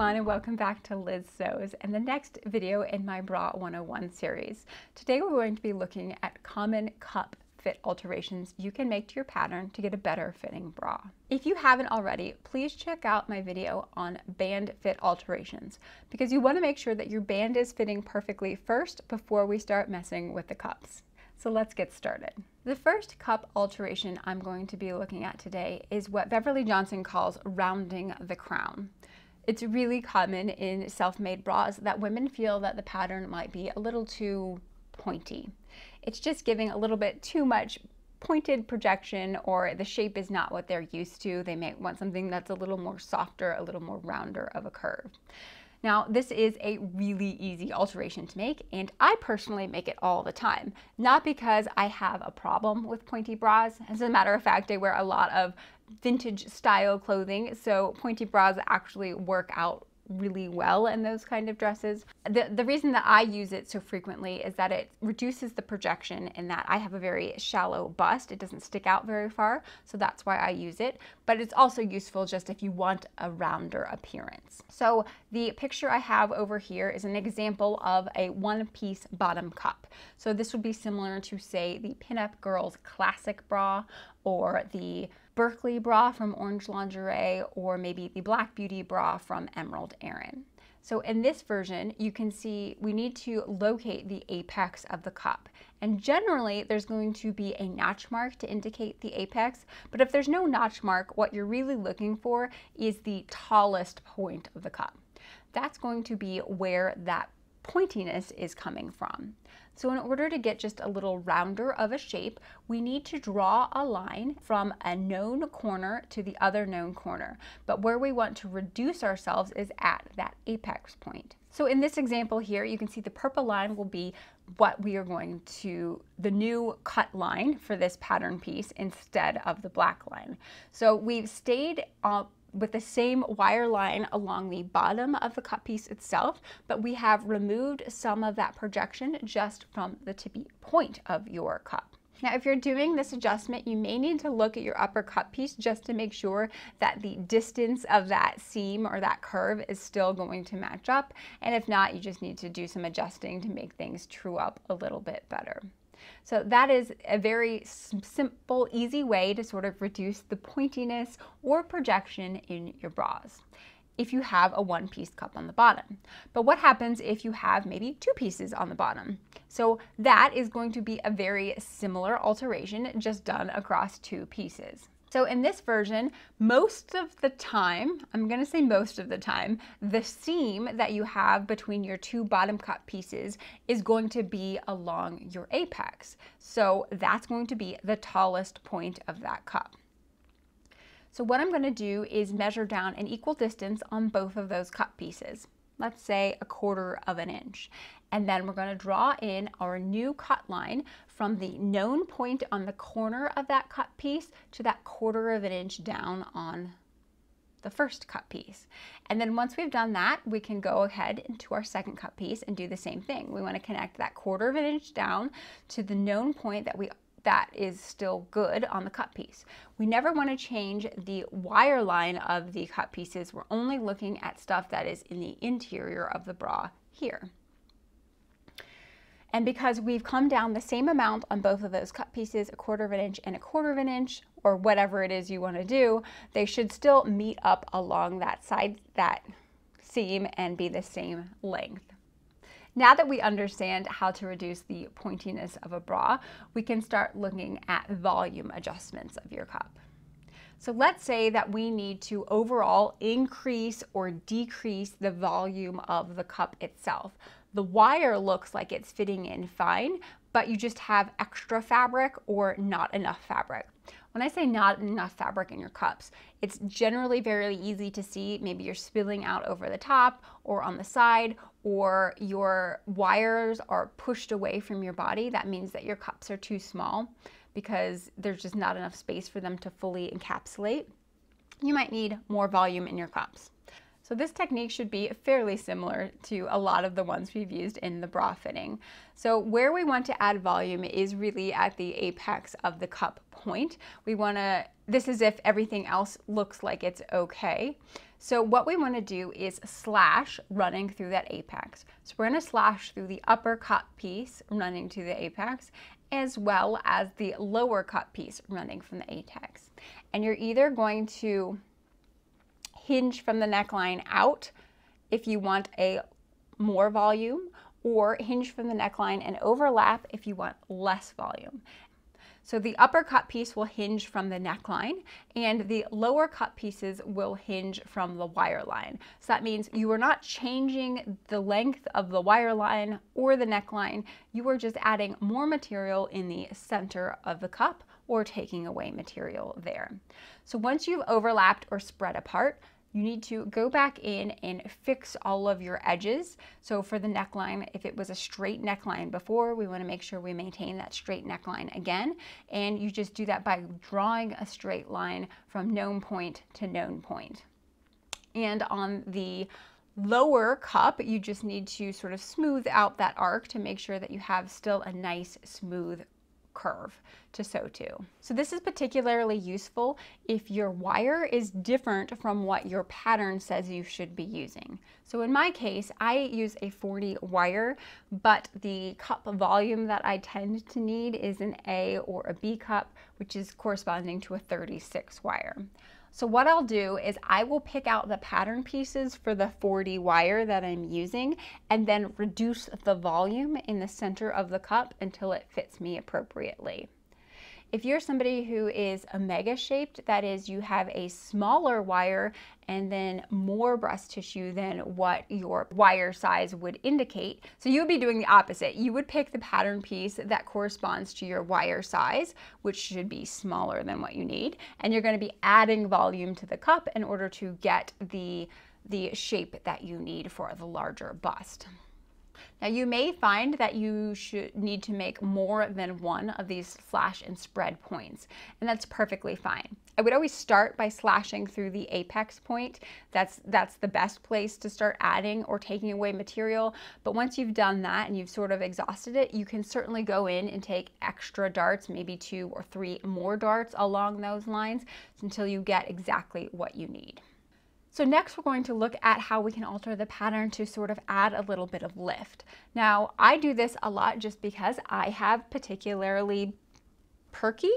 everyone and welcome back to Liz Sews and the next video in my Bra 101 series. Today we're going to be looking at common cup fit alterations you can make to your pattern to get a better fitting bra. If you haven't already, please check out my video on band fit alterations because you want to make sure that your band is fitting perfectly first before we start messing with the cups. So let's get started. The first cup alteration I'm going to be looking at today is what Beverly Johnson calls rounding the crown. It's really common in self-made bras that women feel that the pattern might be a little too pointy. It's just giving a little bit too much pointed projection or the shape is not what they're used to. They may want something that's a little more softer, a little more rounder of a curve. Now, this is a really easy alteration to make, and I personally make it all the time. Not because I have a problem with pointy bras. As a matter of fact, I wear a lot of vintage style clothing, so pointy bras actually work out really well in those kind of dresses. The, the reason that I use it so frequently is that it reduces the projection in that I have a very shallow bust. It doesn't stick out very far, so that's why I use it. But it's also useful just if you want a rounder appearance. So the picture I have over here is an example of a one-piece bottom cup. So this would be similar to say the Pinup Girls Classic Bra or the Berkeley bra from Orange Lingerie or maybe the Black Beauty bra from Emerald Erin. So in this version, you can see we need to locate the apex of the cup. And generally, there's going to be a notch mark to indicate the apex. But if there's no notch mark, what you're really looking for is the tallest point of the cup. That's going to be where that pointiness is coming from. So in order to get just a little rounder of a shape, we need to draw a line from a known corner to the other known corner. But where we want to reduce ourselves is at that apex point. So in this example here, you can see the purple line will be what we are going to, the new cut line for this pattern piece instead of the black line. So we've stayed up with the same wire line along the bottom of the cut piece itself, but we have removed some of that projection just from the tippy point of your cup. Now, if you're doing this adjustment, you may need to look at your upper cut piece just to make sure that the distance of that seam or that curve is still going to match up. And if not, you just need to do some adjusting to make things true up a little bit better. So that is a very simple, easy way to sort of reduce the pointiness or projection in your bras if you have a one piece cup on the bottom. But what happens if you have maybe two pieces on the bottom? So that is going to be a very similar alteration just done across two pieces. So in this version, most of the time, I'm gonna say most of the time, the seam that you have between your two bottom cut pieces is going to be along your apex. So that's going to be the tallest point of that cup. So what I'm gonna do is measure down an equal distance on both of those cut pieces let's say a quarter of an inch. And then we're gonna draw in our new cut line from the known point on the corner of that cut piece to that quarter of an inch down on the first cut piece. And then once we've done that, we can go ahead into our second cut piece and do the same thing. We wanna connect that quarter of an inch down to the known point that we that is still good on the cut piece. We never want to change the wire line of the cut pieces. We're only looking at stuff that is in the interior of the bra here. And because we've come down the same amount on both of those cut pieces, a quarter of an inch and a quarter of an inch, or whatever it is you want to do, they should still meet up along that side, that seam and be the same length. Now that we understand how to reduce the pointiness of a bra, we can start looking at volume adjustments of your cup. So let's say that we need to overall increase or decrease the volume of the cup itself. The wire looks like it's fitting in fine, but you just have extra fabric or not enough fabric. When I say not enough fabric in your cups, it's generally very easy to see. Maybe you're spilling out over the top or on the side, or your wires are pushed away from your body. That means that your cups are too small because there's just not enough space for them to fully encapsulate. You might need more volume in your cups. So this technique should be fairly similar to a lot of the ones we've used in the bra fitting. So where we want to add volume is really at the apex of the cup point. We want to, this is if everything else looks like it's okay. So what we want to do is slash running through that apex. So we're going to slash through the upper cup piece running to the apex as well as the lower cup piece running from the apex. And you're either going to hinge from the neckline out if you want a more volume or hinge from the neckline and overlap if you want less volume. So the upper cut piece will hinge from the neckline and the lower cut pieces will hinge from the wire line. So that means you are not changing the length of the wire line or the neckline. You are just adding more material in the center of the cup or taking away material there. So once you've overlapped or spread apart, you need to go back in and fix all of your edges. So for the neckline, if it was a straight neckline before, we wanna make sure we maintain that straight neckline again. And you just do that by drawing a straight line from known point to known point. And on the lower cup, you just need to sort of smooth out that arc to make sure that you have still a nice smooth curve to sew to. So this is particularly useful if your wire is different from what your pattern says you should be using. So in my case, I use a 40 wire, but the cup volume that I tend to need is an A or a B cup, which is corresponding to a 36 wire. So what I'll do is I will pick out the pattern pieces for the 40 wire that I'm using and then reduce the volume in the center of the cup until it fits me appropriately. If you're somebody who is omega shaped, that is you have a smaller wire and then more breast tissue than what your wire size would indicate. So you would be doing the opposite. You would pick the pattern piece that corresponds to your wire size, which should be smaller than what you need. And you're gonna be adding volume to the cup in order to get the, the shape that you need for the larger bust. Now you may find that you should need to make more than one of these slash and spread points, and that's perfectly fine. I would always start by slashing through the apex point. That's, that's the best place to start adding or taking away material. But once you've done that and you've sort of exhausted it, you can certainly go in and take extra darts, maybe two or three more darts along those lines until you get exactly what you need. So next we're going to look at how we can alter the pattern to sort of add a little bit of lift. Now I do this a lot just because I have particularly perky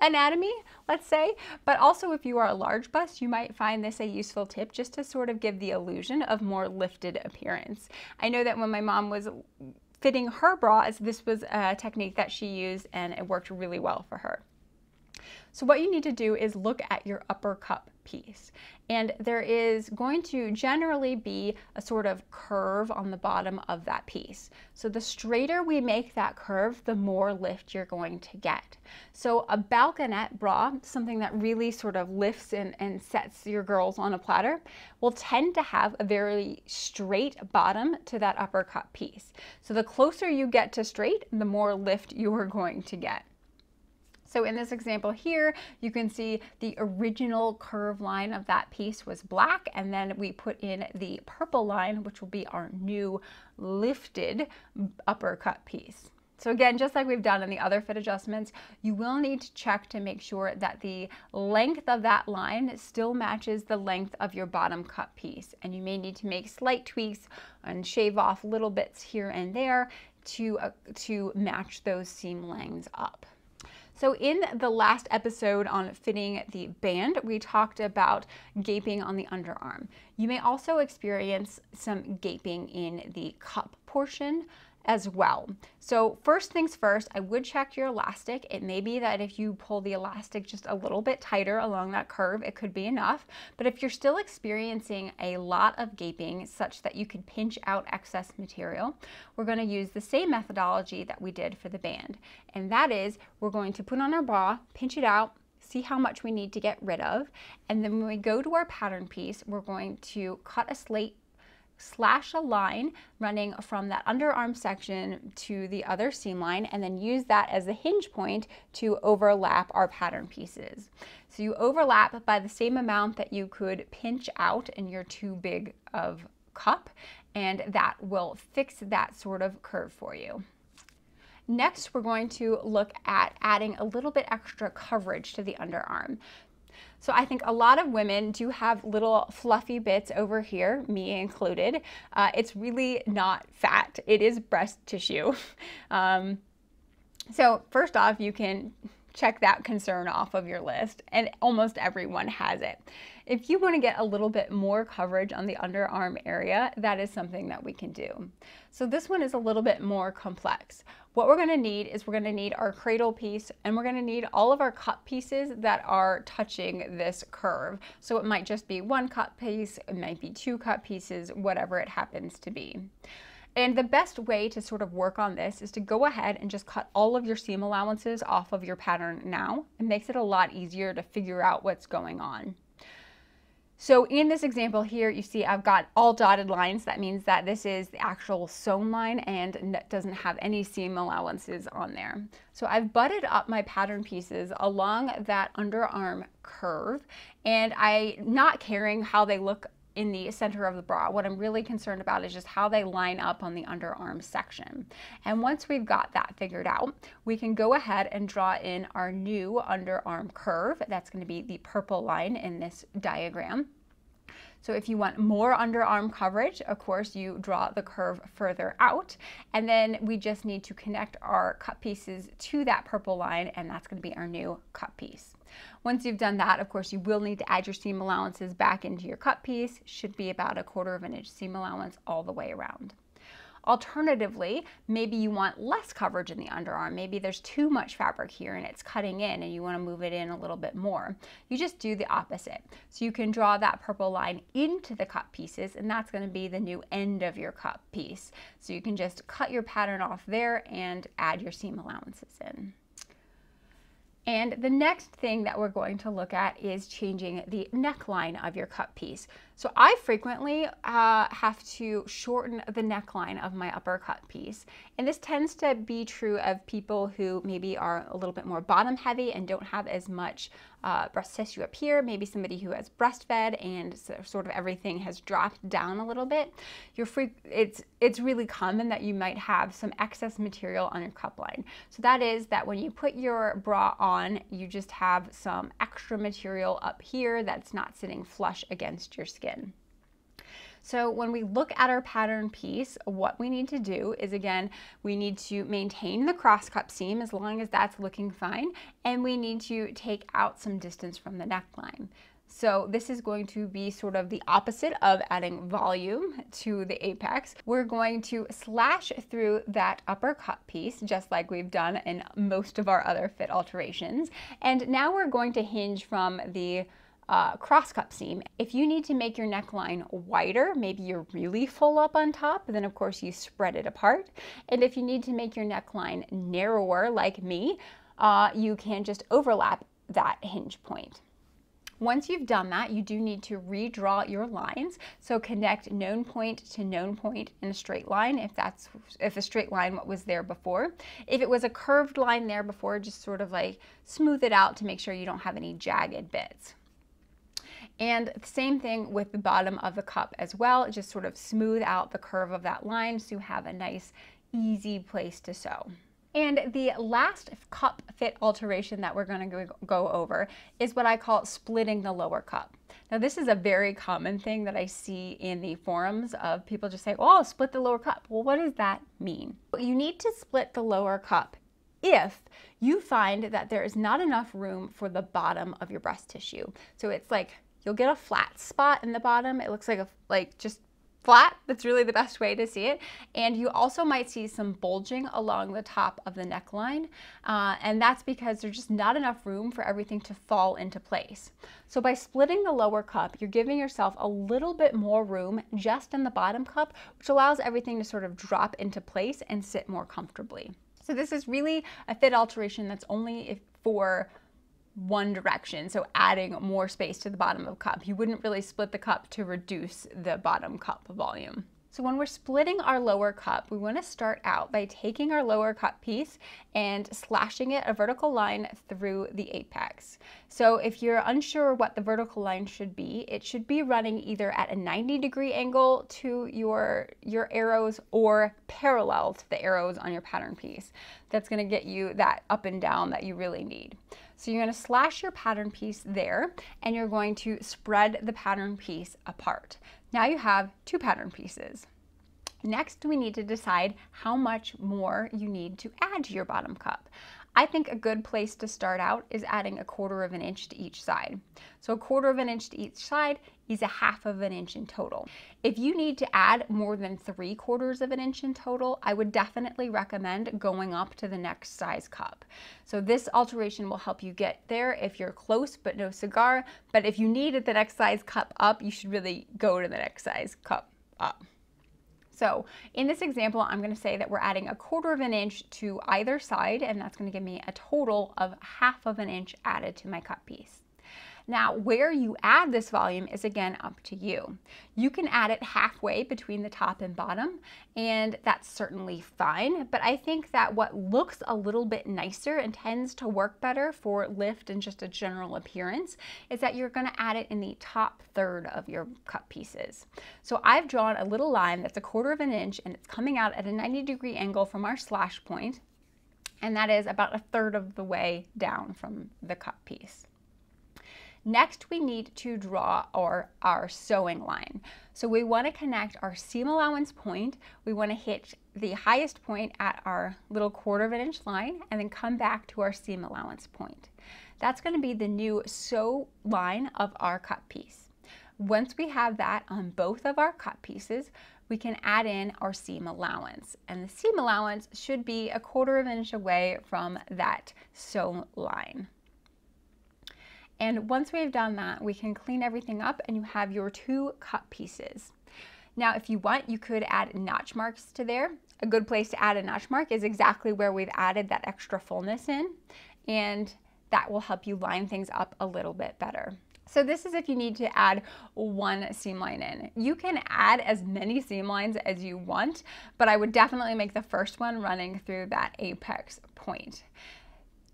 anatomy, let's say, but also if you are a large bust, you might find this a useful tip just to sort of give the illusion of more lifted appearance. I know that when my mom was fitting her bras, this was a technique that she used and it worked really well for her. So what you need to do is look at your upper cup piece. And there is going to generally be a sort of curve on the bottom of that piece. So the straighter we make that curve, the more lift you're going to get. So a balconette bra, something that really sort of lifts and, and sets your girls on a platter, will tend to have a very straight bottom to that upper cup piece. So the closer you get to straight, the more lift you are going to get. So in this example here, you can see the original curve line of that piece was black, and then we put in the purple line, which will be our new lifted upper cut piece. So again, just like we've done in the other fit adjustments, you will need to check to make sure that the length of that line still matches the length of your bottom cut piece. And you may need to make slight tweaks and shave off little bits here and there to, uh, to match those seam lengths up. So in the last episode on fitting the band, we talked about gaping on the underarm. You may also experience some gaping in the cup portion as well. So first things first, I would check your elastic. It may be that if you pull the elastic just a little bit tighter along that curve, it could be enough. But if you're still experiencing a lot of gaping such that you can pinch out excess material, we're gonna use the same methodology that we did for the band. And that is, we're going to put on our bra, pinch it out, see how much we need to get rid of. And then when we go to our pattern piece, we're going to cut a slate slash a line running from that underarm section to the other seam line and then use that as a hinge point to overlap our pattern pieces. So you overlap by the same amount that you could pinch out in your too big of cup and that will fix that sort of curve for you. Next, we're going to look at adding a little bit extra coverage to the underarm. So I think a lot of women do have little fluffy bits over here, me included. Uh, it's really not fat, it is breast tissue. Um, so first off, you can check that concern off of your list, and almost everyone has it. If you want to get a little bit more coverage on the underarm area, that is something that we can do. So this one is a little bit more complex. What we're going to need is we're going to need our cradle piece and we're going to need all of our cut pieces that are touching this curve. So it might just be one cut piece, it might be two cut pieces, whatever it happens to be. And the best way to sort of work on this is to go ahead and just cut all of your seam allowances off of your pattern now. It makes it a lot easier to figure out what's going on. So in this example here, you see I've got all dotted lines. That means that this is the actual sewn line and doesn't have any seam allowances on there. So I've butted up my pattern pieces along that underarm curve and I'm not caring how they look in the center of the bra. What I'm really concerned about is just how they line up on the underarm section. And once we've got that figured out, we can go ahead and draw in our new underarm curve. That's going to be the purple line in this diagram. So if you want more underarm coverage, of course, you draw the curve further out. And then we just need to connect our cut pieces to that purple line, and that's gonna be our new cut piece. Once you've done that, of course, you will need to add your seam allowances back into your cut piece. Should be about a quarter of an inch seam allowance all the way around. Alternatively, maybe you want less coverage in the underarm. Maybe there's too much fabric here and it's cutting in and you want to move it in a little bit more. You just do the opposite. So you can draw that purple line into the cut pieces and that's going to be the new end of your cut piece. So you can just cut your pattern off there and add your seam allowances in. And the next thing that we're going to look at is changing the neckline of your cut piece. So I frequently uh, have to shorten the neckline of my upper cut piece. And this tends to be true of people who maybe are a little bit more bottom heavy and don't have as much uh, breast tissue up here, maybe somebody who has breastfed and so sort of everything has dropped down a little bit. You're free, it's, it's really common that you might have some excess material on your cup line. So that is that when you put your bra on, you just have some extra material up here that's not sitting flush against your skin. So when we look at our pattern piece, what we need to do is again, we need to maintain the cross cup seam as long as that's looking fine, and we need to take out some distance from the neckline. So this is going to be sort of the opposite of adding volume to the apex. We're going to slash through that upper cut piece, just like we've done in most of our other fit alterations. And now we're going to hinge from the uh, cross cup seam. If you need to make your neckline wider, maybe you're really full up on top, then of course you spread it apart. And if you need to make your neckline narrower like me, uh, you can just overlap that hinge point. Once you've done that, you do need to redraw your lines. So connect known point to known point in a straight line if that's if a straight line what was there before. If it was a curved line there before, just sort of like smooth it out to make sure you don't have any jagged bits. And same thing with the bottom of the cup as well, just sort of smooth out the curve of that line so you have a nice easy place to sew. And the last cup fit alteration that we're going to go over is what I call splitting the lower cup. Now this is a very common thing that I see in the forums of people just say, oh, split the lower cup. Well, what does that mean? You need to split the lower cup if you find that there is not enough room for the bottom of your breast tissue. So it's like You'll get a flat spot in the bottom. It looks like a like just flat. That's really the best way to see it. And you also might see some bulging along the top of the neckline. Uh, and that's because there's just not enough room for everything to fall into place. So by splitting the lower cup, you're giving yourself a little bit more room just in the bottom cup, which allows everything to sort of drop into place and sit more comfortably. So this is really a fit alteration that's only for one direction, so adding more space to the bottom of cup. You wouldn't really split the cup to reduce the bottom cup volume. So when we're splitting our lower cup, we want to start out by taking our lower cup piece and slashing it a vertical line through the apex. So if you're unsure what the vertical line should be, it should be running either at a 90 degree angle to your, your arrows or parallel to the arrows on your pattern piece. That's going to get you that up and down that you really need. So you're to slash your pattern piece there and you're going to spread the pattern piece apart. Now you have two pattern pieces. Next, we need to decide how much more you need to add to your bottom cup. I think a good place to start out is adding a quarter of an inch to each side. So a quarter of an inch to each side is a half of an inch in total. If you need to add more than three quarters of an inch in total, I would definitely recommend going up to the next size cup. So this alteration will help you get there if you're close but no cigar. But if you need it the next size cup up, you should really go to the next size cup up. So in this example, I'm going to say that we're adding a quarter of an inch to either side, and that's going to give me a total of half of an inch added to my cut piece. Now, where you add this volume is again up to you. You can add it halfway between the top and bottom, and that's certainly fine, but I think that what looks a little bit nicer and tends to work better for lift and just a general appearance is that you're gonna add it in the top third of your cut pieces. So I've drawn a little line that's a quarter of an inch and it's coming out at a 90 degree angle from our slash point, and that is about a third of the way down from the cut piece. Next, we need to draw our, our sewing line. So we want to connect our seam allowance point. We want to hit the highest point at our little quarter of an inch line and then come back to our seam allowance point. That's going to be the new sew line of our cut piece. Once we have that on both of our cut pieces, we can add in our seam allowance. And the seam allowance should be a quarter of an inch away from that sew line. And once we've done that, we can clean everything up and you have your two cut pieces. Now, if you want, you could add notch marks to there. A good place to add a notch mark is exactly where we've added that extra fullness in, and that will help you line things up a little bit better. So this is if you need to add one seam line in. You can add as many seam lines as you want, but I would definitely make the first one running through that apex point.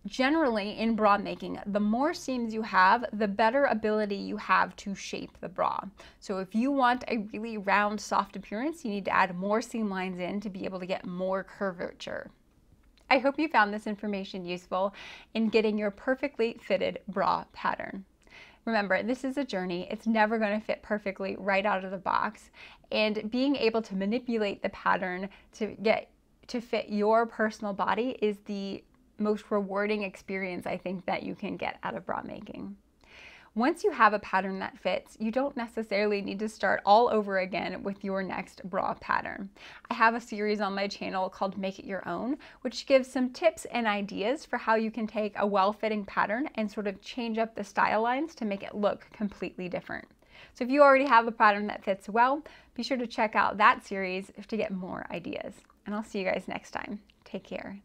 Generally, in bra making, the more seams you have, the better ability you have to shape the bra. So if you want a really round, soft appearance, you need to add more seam lines in to be able to get more curvature. I hope you found this information useful in getting your perfectly fitted bra pattern. Remember, this is a journey. It's never going to fit perfectly right out of the box. And being able to manipulate the pattern to get to fit your personal body is the most rewarding experience I think that you can get out of bra making. Once you have a pattern that fits, you don't necessarily need to start all over again with your next bra pattern. I have a series on my channel called Make It Your Own, which gives some tips and ideas for how you can take a well-fitting pattern and sort of change up the style lines to make it look completely different. So if you already have a pattern that fits well, be sure to check out that series to get more ideas. And I'll see you guys next time. Take care.